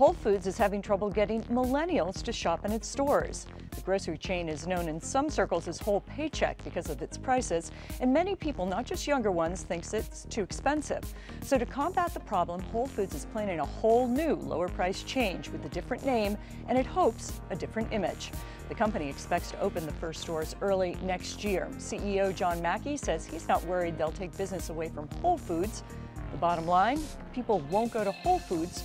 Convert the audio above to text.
Whole Foods is having trouble getting millennials to shop in its stores. The grocery chain is known in some circles as Whole Paycheck because of its prices, and many people, not just younger ones, thinks it's too expensive. So to combat the problem, Whole Foods is planning a whole new lower price change with a different name and it hopes a different image. The company expects to open the first stores early next year. CEO John Mackey says he's not worried they'll take business away from Whole Foods. The bottom line, people won't go to Whole Foods,